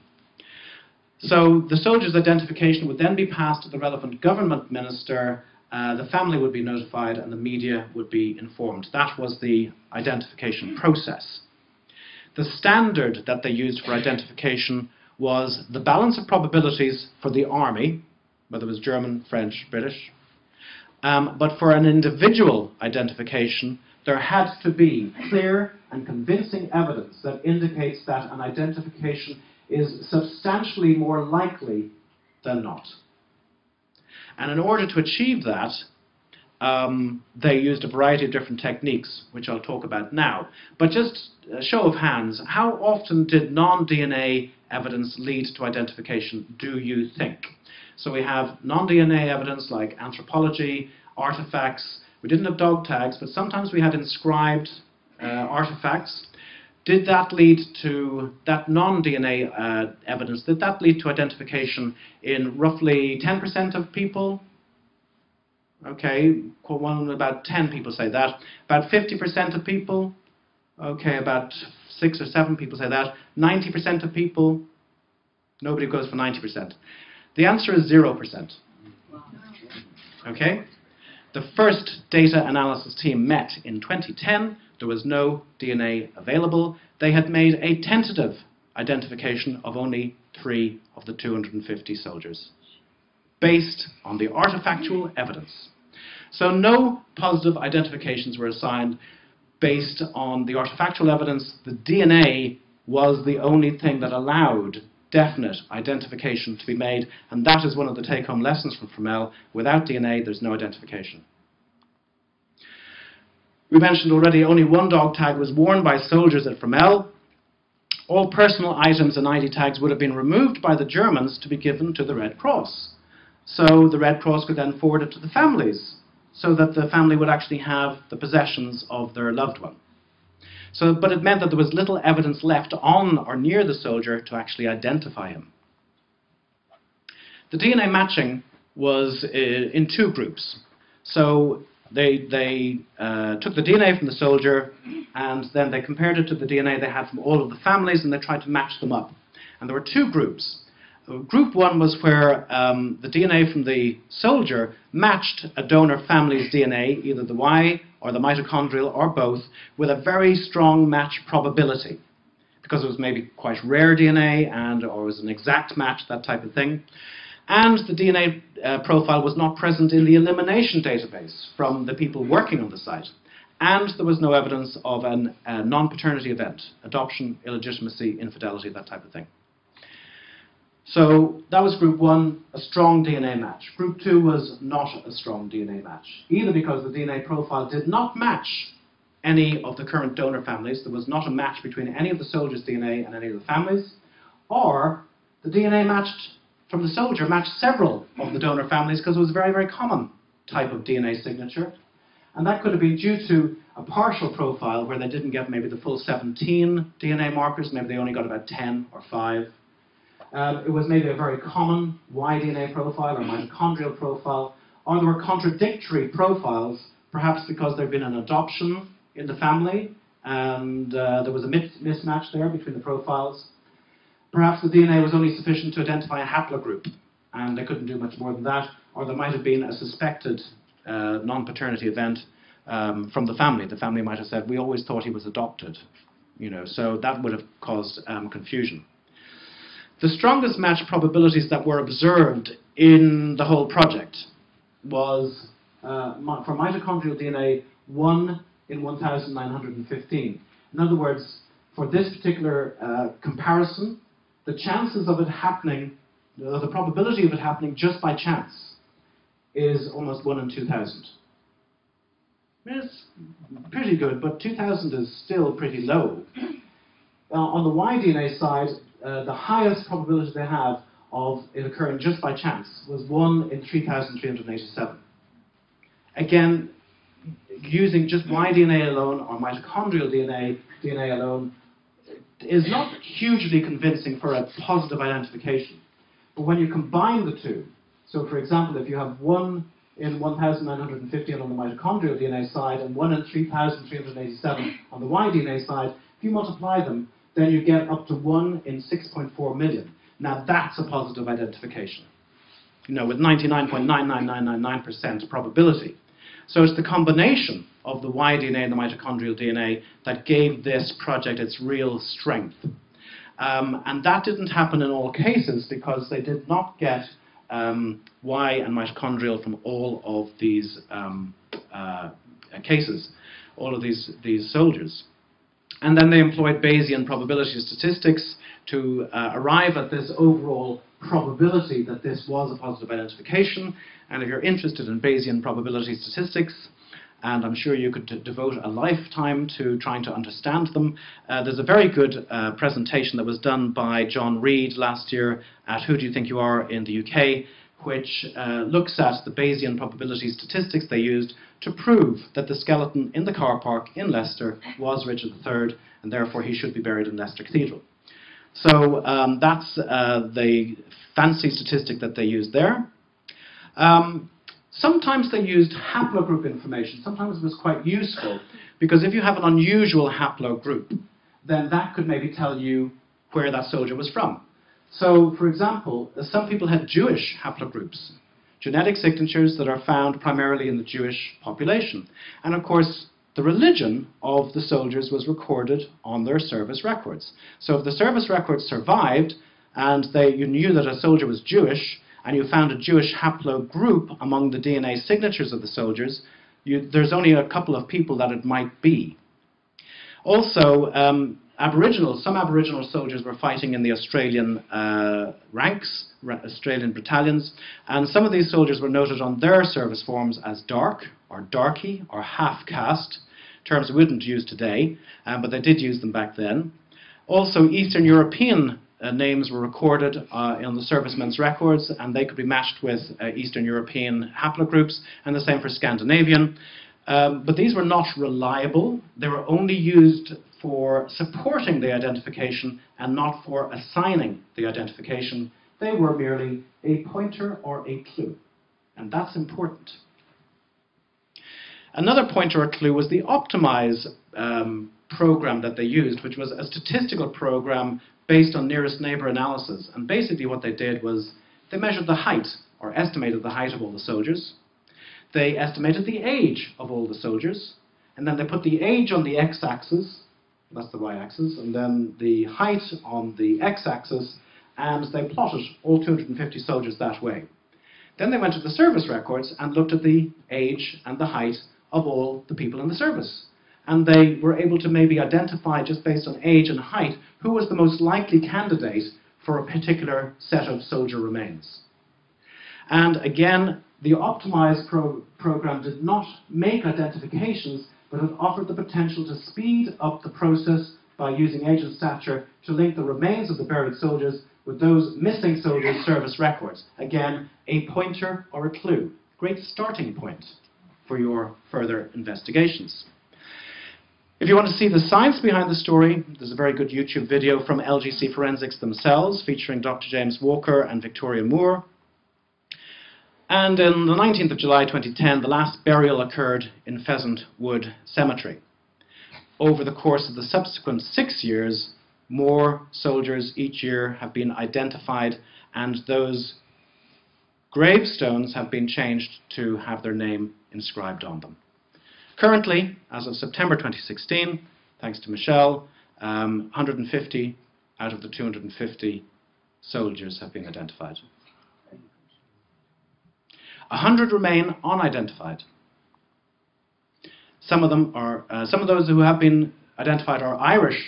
So the soldier's identification would then be passed to the relevant government minister, uh, the family would be notified, and the media would be informed. That was the identification process. The standard that they used for identification was the balance of probabilities for the army, whether it was German, French, British. Um, but for an individual identification, there had to be clear and convincing evidence that indicates that an identification is substantially more likely than not. And in order to achieve that, um, they used a variety of different techniques, which I'll talk about now. But just a show of hands, how often did non-DNA evidence lead to identification, do you think? So we have non-DNA evidence like anthropology, artifacts. We didn't have dog tags, but sometimes we had inscribed uh, artifacts. Did that lead to, that non-DNA uh, evidence, did that lead to identification in roughly 10% of people? Okay, one, about 10 people say that. About 50% of people? Okay, about 6 or 7 people say that. 90% of people? Nobody goes for 90%. The answer is 0%. Okay? The first data analysis team met in 2010 there was no DNA available. They had made a tentative identification of only three of the 250 soldiers, based on the artifactual evidence. So no positive identifications were assigned based on the artifactual evidence. The DNA was the only thing that allowed definite identification to be made, and that is one of the take-home lessons from Fromelles. Without DNA, there's no identification. We mentioned already only one dog tag was worn by soldiers at Fromelles. All personal items and ID tags would have been removed by the Germans to be given to the Red Cross. So the Red Cross could then forward it to the families, so that the family would actually have the possessions of their loved one. So, but it meant that there was little evidence left on or near the soldier to actually identify him. The DNA matching was uh, in two groups. So they, they uh, took the DNA from the soldier and then they compared it to the DNA they had from all of the families and they tried to match them up. And there were two groups. Group one was where um, the DNA from the soldier matched a donor family's DNA, either the Y or the mitochondrial or both, with a very strong match probability. Because it was maybe quite rare DNA and or was an exact match, that type of thing and the DNA uh, profile was not present in the elimination database from the people working on the site. And there was no evidence of a non-paternity event, adoption, illegitimacy, infidelity, that type of thing. So that was group one, a strong DNA match. Group two was not a strong DNA match, either because the DNA profile did not match any of the current donor families, there was not a match between any of the soldiers' DNA and any of the families, or the DNA matched from the soldier matched several of the donor families because it was a very, very common type of DNA signature. And that could have been due to a partial profile where they didn't get maybe the full 17 DNA markers, maybe they only got about 10 or 5. Um, it was maybe a very common Y-DNA profile or mitochondrial profile, or there were contradictory profiles, perhaps because there had been an adoption in the family, and uh, there was a mismatch there between the profiles. Perhaps the DNA was only sufficient to identify a haplogroup, and they couldn't do much more than that, or there might have been a suspected uh, non-paternity event um, from the family. The family might have said, we always thought he was adopted, you know, so that would have caused um, confusion. The strongest match probabilities that were observed in the whole project was, uh, for mitochondrial DNA, 1 in 1,915. In other words, for this particular uh, comparison, the chances of it happening, the probability of it happening just by chance, is almost 1 in 2,000. It's pretty good, but 2,000 is still pretty low. Uh, on the Y-DNA side, uh, the highest probability they have of it occurring just by chance was 1 in 3,387. Again, using just Y-DNA alone or mitochondrial DNA, DNA alone is not hugely convincing for a positive identification. But when you combine the two, so for example, if you have one in 1,950 on the mitochondrial DNA side and one in 3,387 on the Y-DNA side, if you multiply them, then you get up to one in 6.4 million. Now that's a positive identification, you know, with 99.99999% probability. So it's the combination of the Y-DNA and the mitochondrial DNA that gave this project its real strength. Um, and that didn't happen in all cases because they did not get um, Y and mitochondrial from all of these um, uh, cases, all of these, these soldiers. And then they employed Bayesian probability statistics to uh, arrive at this overall probability that this was a positive identification. And if you're interested in Bayesian probability statistics, and I'm sure you could devote a lifetime to trying to understand them. Uh, there's a very good uh, presentation that was done by John Reid last year at Who Do You Think You Are in the UK, which uh, looks at the Bayesian probability statistics they used to prove that the skeleton in the car park in Leicester was Richard III, and therefore he should be buried in Leicester Cathedral. So um, that's uh, the fancy statistic that they used there. Um, sometimes they used haplogroup information. Sometimes it was quite useful because if you have an unusual haplogroup, then that could maybe tell you where that soldier was from. So, for example, some people had Jewish haplogroups, genetic signatures that are found primarily in the Jewish population. And of course, the religion of the soldiers was recorded on their service records. So if the service records survived and they, you knew that a soldier was Jewish and you found a Jewish haplogroup among the DNA signatures of the soldiers, you, there's only a couple of people that it might be. Also, um, Aboriginal, some Aboriginal soldiers were fighting in the Australian uh, ranks, Australian battalions, and some of these soldiers were noted on their service forms as dark, or darky, or half-caste, terms we wouldn't use today, um, but they did use them back then. Also, Eastern European uh, names were recorded uh, on the servicemen's records, and they could be matched with uh, Eastern European haplogroups, and the same for Scandinavian. Um, but these were not reliable. They were only used for supporting the identification and not for assigning the identification. They were merely a pointer or a clue. And that's important. Another pointer or clue was the optimize um, program that they used, which was a statistical program based on nearest neighbor analysis. And basically what they did was they measured the height, or estimated the height of all the soldiers. They estimated the age of all the soldiers, and then they put the age on the x-axis, that's the y-axis, and then the height on the x-axis, and they plotted all 250 soldiers that way. Then they went to the service records and looked at the age and the height of all the people in the service. And they were able to maybe identify, just based on age and height, who was the most likely candidate for a particular set of soldier remains. And again, the optimized pro program did not make identifications, but it offered the potential to speed up the process by using age and stature to link the remains of the buried soldiers with those missing soldiers' service records. Again, a pointer or a clue. Great starting point for your further investigations. If you want to see the science behind the story, there's a very good YouTube video from LGC Forensics themselves featuring Dr. James Walker and Victoria Moore. And on the 19th of July 2010, the last burial occurred in Pheasant Wood Cemetery. Over the course of the subsequent six years, more soldiers each year have been identified, and those gravestones have been changed to have their name inscribed on them. Currently, as of September 2016, thanks to Michelle, um, 150 out of the 250 soldiers have been identified. 100 remain unidentified. Some of them are, uh, some of those who have been identified are Irish.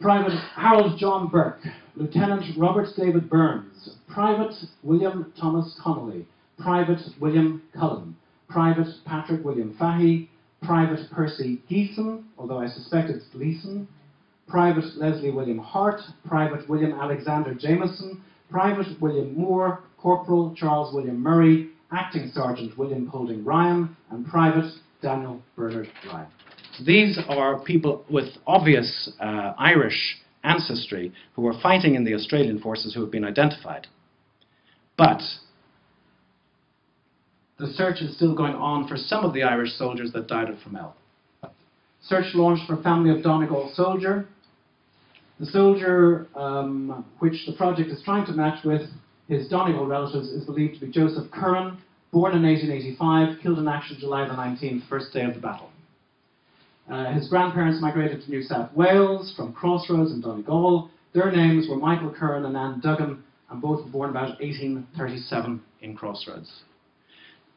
Private Harold John Burke, Lieutenant Robert David Burns, Private William Thomas Connolly, Private William Cullen, Private Patrick William Fahey, Private Percy Geeson, although I suspect it's Gleason, Private Leslie William Hart, Private William Alexander Jameson, Private William Moore, Corporal Charles William Murray, Acting Sergeant William Polding Ryan, and Private Daniel Bernard Ryan. These are people with obvious uh, Irish ancestry who were fighting in the Australian forces who have been identified. But the search is still going on for some of the Irish soldiers that died at Fromelles. Search launched for family of Donegal soldier. The soldier um, which the project is trying to match with his Donegal relatives is believed to be Joseph Curran, born in 1885, killed in action July the 19th, first day of the battle. Uh, his grandparents migrated to New South Wales from Crossroads in Donegal. Their names were Michael Curran and Anne Duggan, and both were born about 1837 in Crossroads.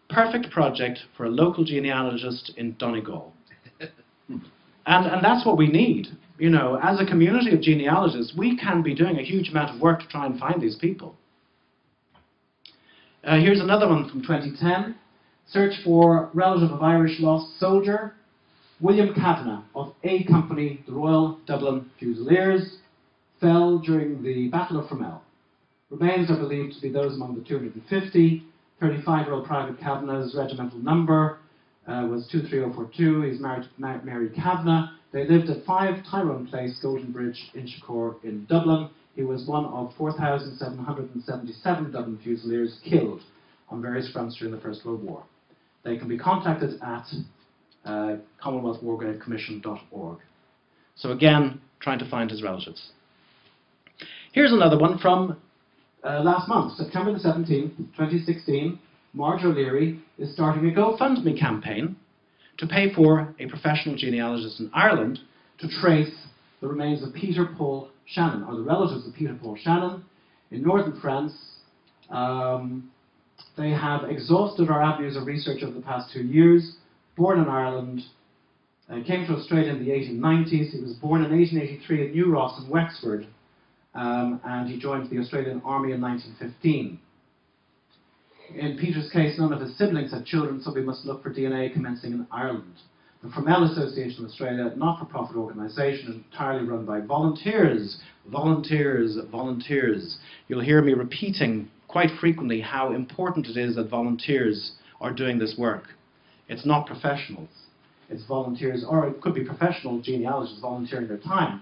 Perfect project for a local genealogist in Donegal. and, and that's what we need. You know, as a community of genealogists, we can be doing a huge amount of work to try and find these people. Uh, here's another one from 2010. Search for relative of Irish lost soldier. William Kavanagh of A Company, the Royal Dublin Fusiliers, fell during the Battle of Fromelles. Remains are believed to be those among the 250. 35-year-old Private Kavanagh's regimental number uh, was 23042. He's married to Mary Kavanagh. They lived at 5 Tyrone Place, Golden Bridge, Inchicore in Dublin. He was one of 4,777 Dublin Fusiliers killed on various fronts during the First World War. They can be contacted at uh, commonwealthwargraveCommission.org. So again, trying to find his relatives. Here's another one from uh, last month, September the 17th, 2016. Marge O'Leary is starting a GoFundMe campaign to pay for a professional genealogist in Ireland to trace the remains of Peter Paul Shannon, or the relatives of Peter Paul Shannon, in northern France. Um, they have exhausted our avenues of research over the past two years born in Ireland, uh, came to Australia in the 1890s. He was born in 1883 in New Ross in Wexford, um, and he joined the Australian Army in 1915. In Peter's case, none of his siblings had children, so we must look for DNA commencing in Ireland. The Fromelles Association of Australia, not-for-profit organisation, entirely run by volunteers, volunteers, volunteers. You'll hear me repeating quite frequently how important it is that volunteers are doing this work. It's not professionals. It's volunteers, or it could be professional genealogists volunteering their time.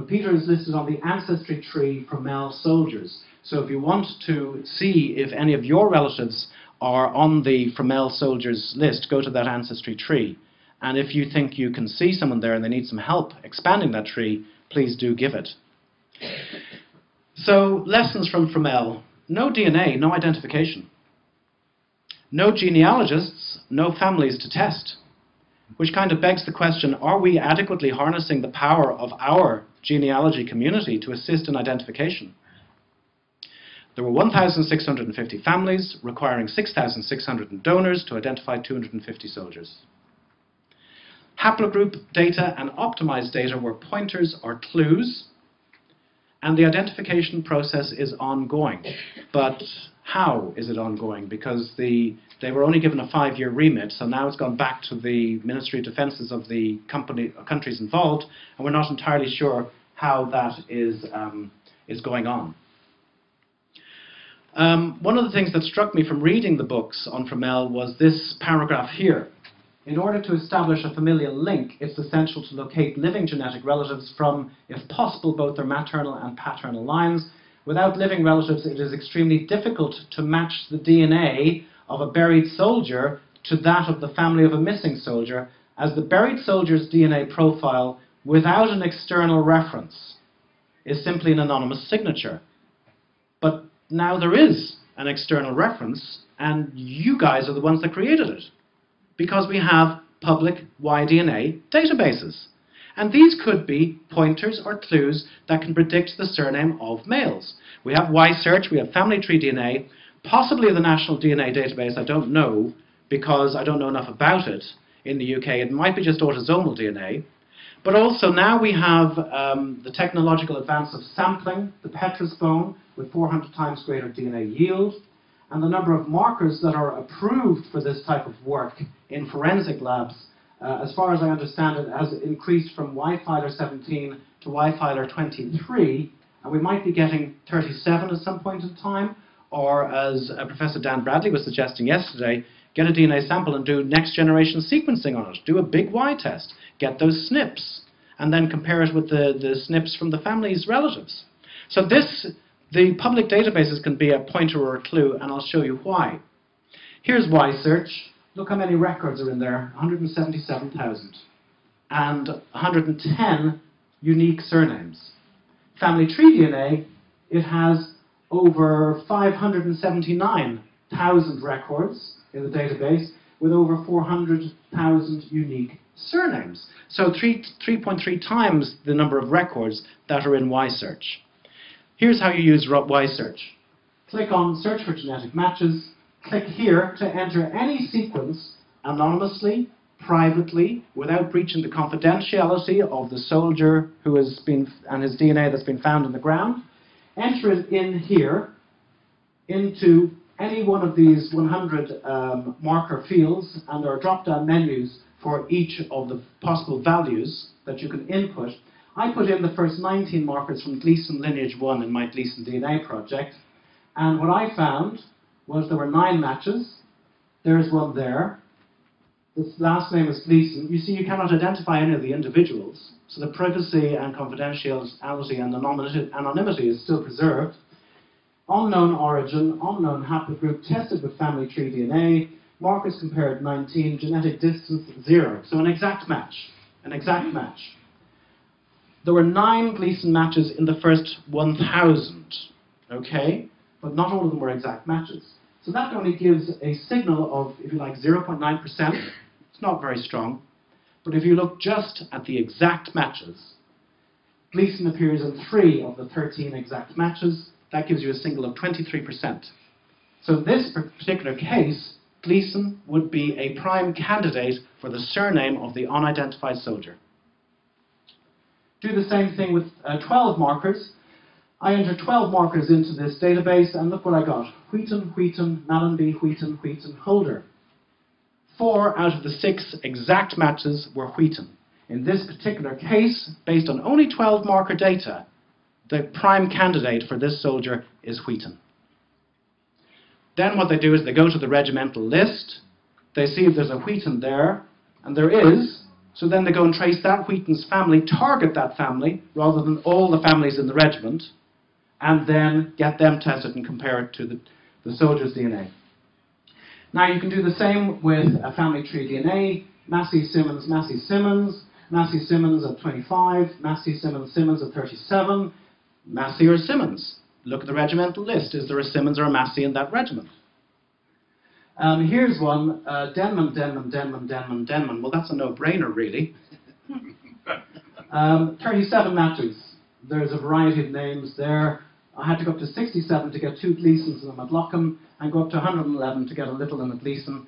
But Peter is listed on the ancestry tree for male soldiers. So if you want to see if any of your relatives are on the Fromelles soldiers list, go to that ancestry tree. And if you think you can see someone there and they need some help expanding that tree, please do give it. So, lessons from Fromelles. No DNA, no identification. No genealogists, no families to test. Which kind of begs the question, are we adequately harnessing the power of our genealogy community to assist in identification? There were 1,650 families, requiring 6,600 donors to identify 250 soldiers. Haplogroup data and optimized data were pointers or clues, and the identification process is ongoing. But how is it ongoing? Because the, they were only given a five-year remit, so now it's gone back to the Ministry of Defences of the company, countries involved, and we're not entirely sure how that is, um, is going on. Um, one of the things that struck me from reading the books on Fromelles was this paragraph here. In order to establish a familial link, it's essential to locate living genetic relatives from, if possible, both their maternal and paternal lines, Without living relatives, it is extremely difficult to match the DNA of a buried soldier to that of the family of a missing soldier, as the buried soldier's DNA profile, without an external reference, is simply an anonymous signature. But now there is an external reference, and you guys are the ones that created it. Because we have public Y-DNA databases. And these could be pointers or clues that can predict the surname of males. We have Y-search, we have family tree DNA, possibly the National DNA Database, I don't know, because I don't know enough about it in the UK. It might be just autosomal DNA. But also now we have um, the technological advance of sampling, the petrous bone, with 400 times greater DNA yield, and the number of markers that are approved for this type of work in forensic labs uh, as far as I understand it, has increased from Y-filer 17 to Y-filer 23, and we might be getting 37 at some point in time, or as uh, Professor Dan Bradley was suggesting yesterday, get a DNA sample and do next generation sequencing on it. Do a big Y test. Get those SNPs. And then compare it with the, the SNPs from the family's relatives. So this, the public databases can be a pointer or a clue, and I'll show you why. Here's Y-Search. Look how many records are in there, 177,000. And 110 unique surnames. Family Tree DNA, it has over 579,000 records in the database with over 400,000 unique surnames. So 3.3 times the number of records that are in Y-Search. Here's how you use Y-Search. Click on Search for Genetic Matches. Click here to enter any sequence anonymously, privately, without breaching the confidentiality of the soldier who has been, and his DNA that's been found in the ground. Enter it in here into any one of these 100 um, marker fields, and there are drop-down menus for each of the possible values that you can input. I put in the first 19 markers from Gleason Lineage 1 in my Gleason DNA project, and what I found was there were nine matches. There's one there. The last name is Gleason. You see, you cannot identify any of the individuals, so the privacy and confidentiality and the anonymity is still preserved. Unknown origin, unknown haplogroup, tested with family tree DNA, markers compared 19, genetic distance 0. So an exact match. An exact match. There were nine Gleason matches in the first 1,000, okay? But not all of them were exact matches. So that only gives a signal of, if you like, 0.9%. It's not very strong. But if you look just at the exact matches, Gleason appears in three of the 13 exact matches. That gives you a signal of 23%. So in this particular case, Gleason would be a prime candidate for the surname of the unidentified soldier. Do the same thing with uh, 12 markers. I entered 12 markers into this database, and look what I got. Wheaton, Wheaton, Mallenby, Wheaton, Wheaton, Holder. Four out of the six exact matches were Wheaton. In this particular case, based on only 12 marker data, the prime candidate for this soldier is Wheaton. Then what they do is they go to the regimental list, they see if there's a Wheaton there, and there is, so then they go and trace that Wheaton's family, target that family, rather than all the families in the regiment, and then get them tested and compare it to the, the soldier's DNA. Now you can do the same with a family tree DNA, Massey Simmons, Massey Simmons, Massey Simmons at 25, Massey Simmons Simmons at 37, Massey or Simmons. Look at the regimental list. Is there a Simmons or a Massey in that regiment? Um, here's one, uh, Denman, Denman, Denman, Denman, Denman. Well, that's a no-brainer, really. um, 37 matches. There's a variety of names there. I had to go up to 67 to get two Gleasons in Matlocham, and go up to 111 to get a little in a Gleason.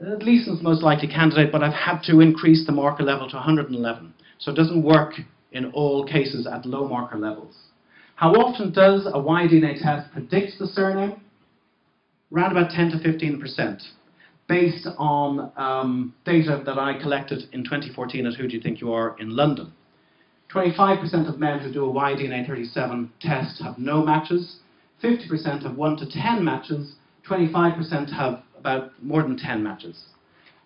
Uh, Gleason's most likely candidate, but I've had to increase the marker level to 111. So it doesn't work in all cases at low marker levels. How often does a Y-DNA test predict the surname? Around about 10 to 15%, based on um, data that I collected in 2014 at Who Do You Think You Are in London. 25% of men who do a Y-DNA37 test have no matches, 50% have 1 to 10 matches, 25% have about more than 10 matches.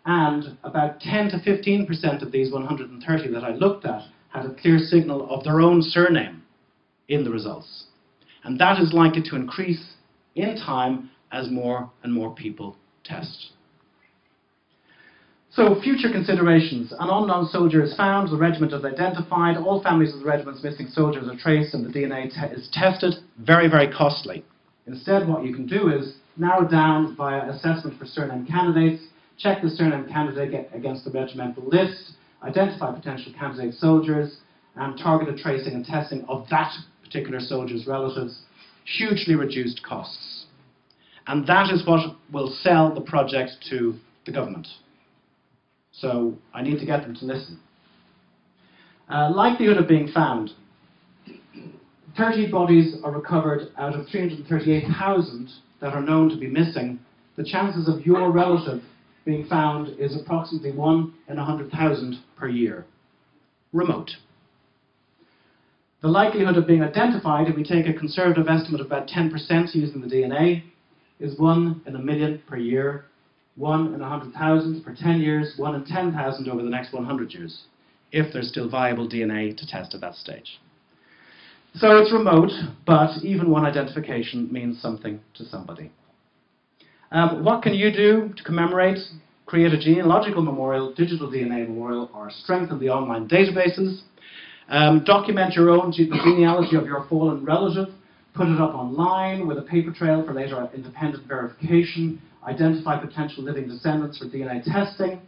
And about 10 to 15% of these 130 that I looked at had a clear signal of their own surname in the results. And that is likely to increase in time as more and more people test. So, future considerations. An unknown soldier is found, the regiment is identified, all families of the regiment's missing soldiers are traced, and the DNA is tested. Very, very costly. Instead, what you can do is narrow down via assessment for surname candidates, check the surname candidate against the regimental list, identify potential candidate soldiers, and targeted tracing and testing of that particular soldier's relatives, hugely reduced costs. And that is what will sell the project to the government. So I need to get them to listen. Uh, likelihood of being found. 30 bodies are recovered out of 338,000 that are known to be missing. The chances of your relative being found is approximately 1 in 100,000 per year. Remote. The likelihood of being identified, if we take a conservative estimate of about 10% using the DNA, is 1 in a million per year. 1 in 100,000 for 10 years, 1 in 10,000 over the next 100 years, if there's still viable DNA to test at that stage. So it's remote, but even one identification means something to somebody. Um, what can you do to commemorate, create a genealogical memorial, digital DNA memorial, or strengthen the online databases? Um, document your own ge- genealogy of your fallen relative, put it up online with a paper trail for later independent verification, identify potential living descendants for DNA testing,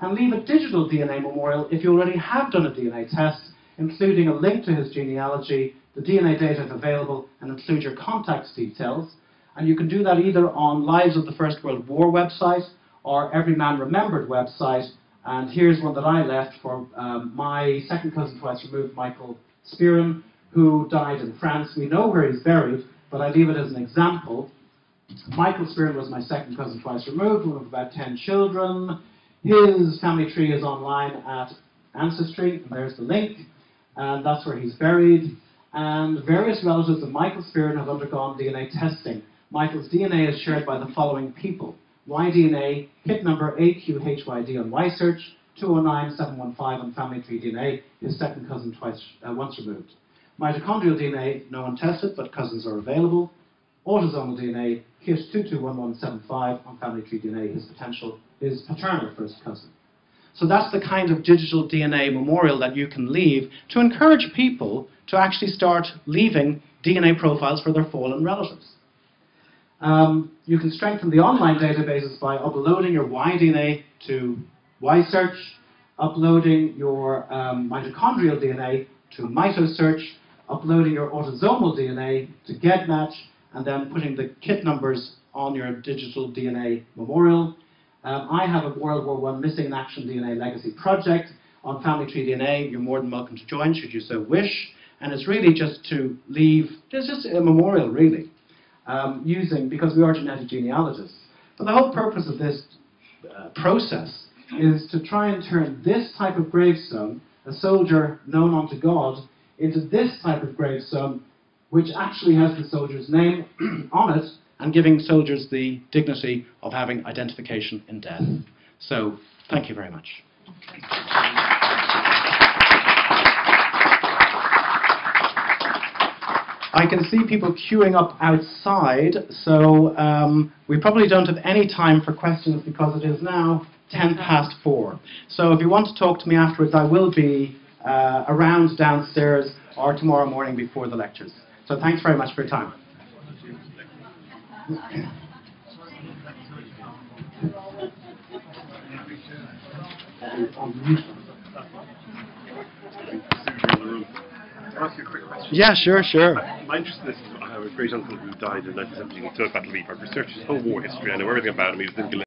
and leave a digital DNA memorial if you already have done a DNA test, including a link to his genealogy, the DNA data if available, and include your contact details. And you can do that either on Lives of the First World War website or Every Man Remembered website. And here's one that I left for um, my second cousin twice removed, Michael Spearin, who died in France. We know where he's buried, but I leave it as an example. Michael Spearin was my second cousin twice removed, one of about 10 children. His family tree is online at Ancestry, and there's the link, and that's where he's buried. And various relatives of Michael Spearin have undergone DNA testing. Michael's DNA is shared by the following people. YDNA, kit number AQHYD on YSearch, 209715 on Family Tree DNA, his second cousin twice, uh, once removed. Mitochondrial DNA, no one tested, but cousins are available. Autosomal DNA, kit 221175 on Family Tree DNA, his potential, his paternal first cousin. So that's the kind of digital DNA memorial that you can leave to encourage people to actually start leaving DNA profiles for their fallen relatives. Um, you can strengthen the online databases by uploading your YDNA to YSearch, uploading your um, mitochondrial DNA to MitoSearch, uploading your autosomal DNA to GEDmatch, and then putting the kit numbers on your digital DNA memorial. Um, I have a World War I Missing in Action DNA Legacy project on Family Tree DNA. You're more than welcome to join should you so wish. And it's really just to leave, it's just a memorial really, um, using, because we are genetic genealogists. But the whole purpose of this uh, process is to try and turn this type of gravestone, a soldier known unto God, into this type of gravestone, which actually has the soldier's name on it, and giving soldiers the dignity of having identification in death. So, thank you very much. I can see people queuing up outside, so um, we probably don't have any time for questions because it is now 10 past 4. So if you want to talk to me afterwards, I will be uh, around downstairs or tomorrow morning before the lectures. So thanks very much for your time. Ask you a quick question? Yeah, sure, sure. My interest in this is uh, I have a great uncle who died in 1917 he took battle leave. I've researched his whole war history. I know everything about him. He was in